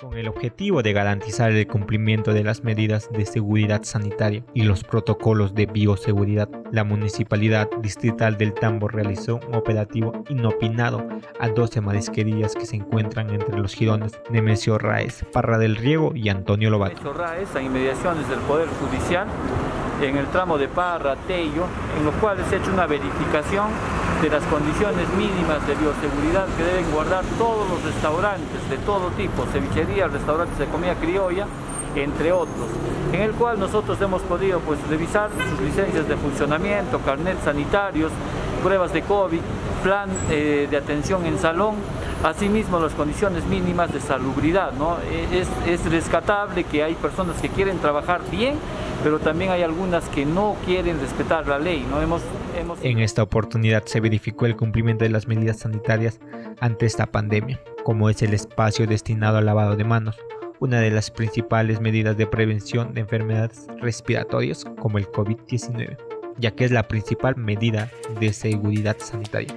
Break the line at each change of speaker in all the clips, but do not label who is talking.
Con el objetivo de garantizar el cumplimiento de las medidas de seguridad sanitaria y los protocolos de bioseguridad, la Municipalidad Distrital del Tambo realizó un operativo inopinado a 12 marisquerías que se encuentran entre los girones Nemesio Raez, Parra del Riego y Antonio Lobato.
Nemesio Raez, a inmediaciones del Poder Judicial, en el tramo de Parra, Tello, en los cuales se ha hecho una verificación de las condiciones mínimas de bioseguridad que deben guardar todos los restaurantes de todo tipo, cevicherías, restaurantes de comida criolla, entre otros, en el cual nosotros hemos podido pues, revisar sus licencias de funcionamiento, carnets sanitarios, pruebas de COVID, plan eh, de atención en salón, asimismo las condiciones mínimas de salubridad. ¿no? Es, es rescatable que hay personas que quieren trabajar bien, pero también hay algunas que no quieren respetar la ley. ¿no? Hemos, hemos...
En esta oportunidad se verificó el cumplimiento de las medidas sanitarias ante esta pandemia, como es el espacio destinado al lavado de manos, una de las principales medidas de prevención de enfermedades respiratorias como el COVID-19, ya que es la principal medida de seguridad sanitaria,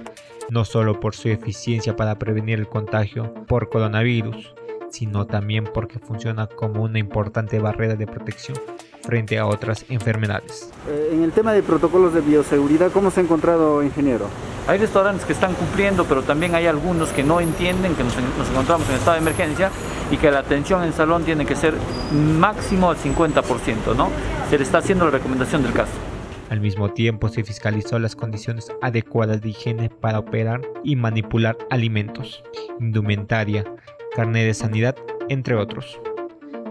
no solo por su eficiencia para prevenir el contagio por coronavirus, sino también porque funciona como una importante barrera de protección frente a otras enfermedades.
Eh, en el tema de protocolos de bioseguridad, ¿cómo se ha encontrado, ingeniero?
Hay restaurantes que están cumpliendo, pero también hay algunos que no entienden que nos, nos encontramos en estado de emergencia y que la atención en salón tiene que ser máximo al 50%, ¿no? Se le está haciendo la recomendación del caso.
Al mismo tiempo se fiscalizó las condiciones adecuadas de higiene para operar y manipular alimentos, indumentaria, carnet de sanidad, entre otros.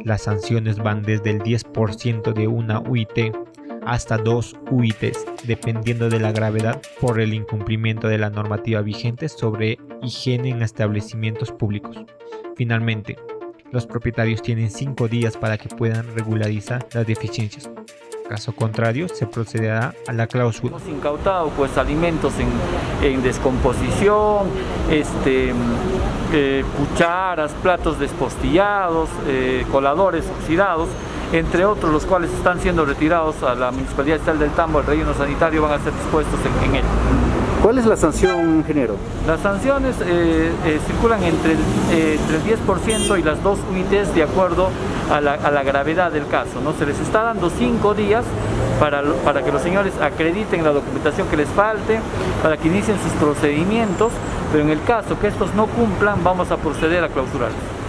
Las sanciones van desde el 10% de una UIT hasta dos UITs, dependiendo de la gravedad por el incumplimiento de la normativa vigente sobre higiene en establecimientos públicos. Finalmente, los propietarios tienen cinco días para que puedan regularizar las deficiencias. Caso contrario, se procederá a la clausura.
Hemos incautado pues alimentos en, en descomposición, este, eh, cucharas, platos despostillados, eh, coladores oxidados, entre otros los cuales están siendo retirados a la Municipalidad Estatal del Tambo, el relleno sanitario, van a ser dispuestos en, en él.
¿Cuál es la sanción, ingeniero?
Las sanciones eh, eh, circulan entre el, eh, entre el 10% y las dos UITs de acuerdo a la, gravedad del caso. ¿no? Se les está dando cinco días para, para que los señores acrediten la documentación que les falte, para que inicien sus procedimientos, pero en el caso que estos no cumplan, vamos a proceder a clausurarlos.